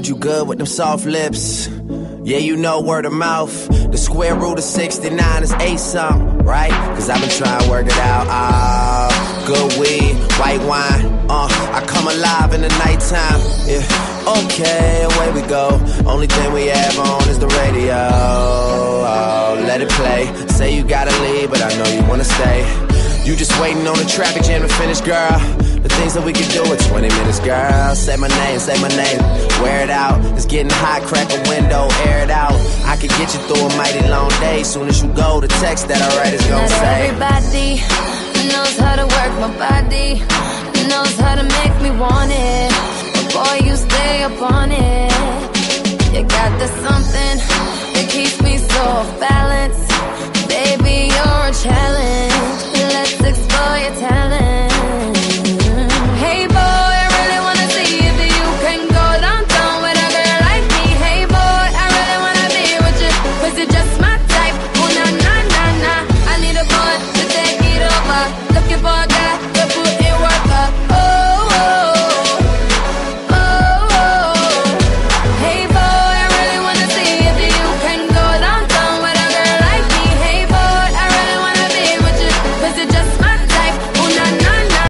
you good with them soft lips. Yeah, you know word of mouth. The square root of 69 is 8 something, right? Cause I've been trying to work it out. Ah, good weed, white wine. Uh, I come alive in the nighttime. Yeah, okay, away we go. Only thing we have on is the radio. Oh, let it play. Say you gotta leave, but I know you wanna stay. You just waiting on the traffic jam to finish, girl. The things that we can do in 20 minutes, girl. Say my name, say my name. Wear it out. It's getting hot, crack a window, air it out. I could get you through a mighty long day. Soon as you go, the text that I write is gonna Not say. everybody knows how to work my body, knows how to make me want it. But boy, you stay up on it. You got the something that keeps me so fast. looking for a guy.